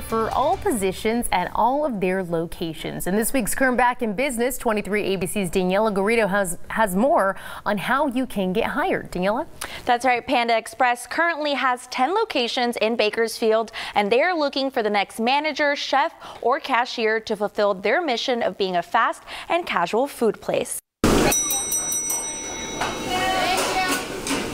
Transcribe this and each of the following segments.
for all positions at all of their locations. In this week's Kern Back in Business, 23 ABC's Daniela Garrido has, has more on how you can get hired. Daniela? That's right. Panda Express currently has 10 locations in Bakersfield, and they are looking for the next manager, chef, or cashier to fulfill their mission of being a fast and casual food place.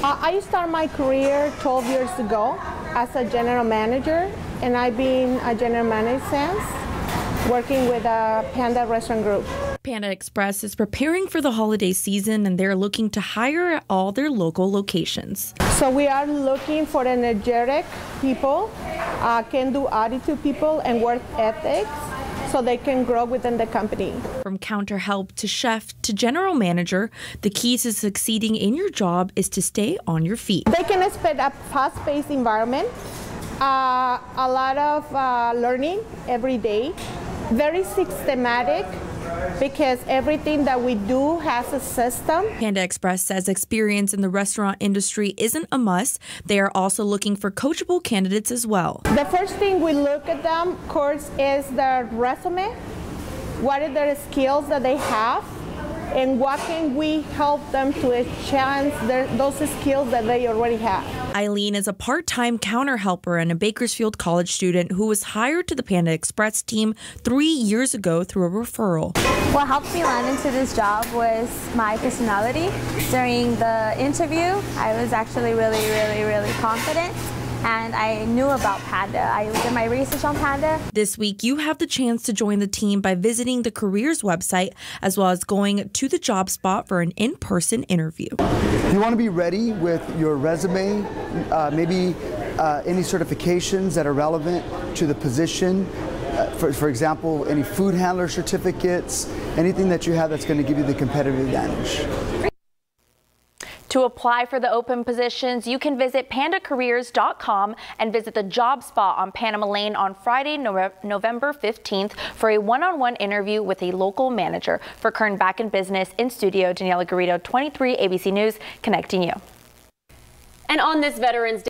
I started my career 12 years ago as a general manager, and I've been a general manager since, working with a Panda Restaurant Group. Panda Express is preparing for the holiday season and they're looking to hire at all their local locations. So we are looking for energetic people, uh, can do attitude people, and work ethics so they can grow within the company. From counter help to chef to general manager, the key to succeeding in your job is to stay on your feet. They can expect a fast-paced environment, uh, a lot of uh, learning every day, very systematic, because everything that we do has a system. Panda Express says experience in the restaurant industry isn't a must. They are also looking for coachable candidates as well. The first thing we look at them, of course, is their resume. What are their skills that they have? And what can we help them to enhance their, those skills that they already have. Eileen is a part-time counter helper and a Bakersfield College student who was hired to the Panda Express team three years ago through a referral. What helped me land into this job was my personality. During the interview, I was actually really, really, really confident and I knew about Panda. I did my research on Panda. This week, you have the chance to join the team by visiting the careers website as well as going to the job spot for an in person interview. You want to be ready with your resume, uh, maybe uh, any certifications that are relevant to the position. Uh, for, for example, any food handler certificates, anything that you have that's going to give you the competitive advantage. To apply for the open positions, you can visit pandacareers.com and visit the job spot on Panama Lane on Friday, November 15th for a one-on-one -on -one interview with a local manager. For Kern Back in Business in studio, Daniela Garrido, 23 ABC News, connecting you. And on this Veterans Day,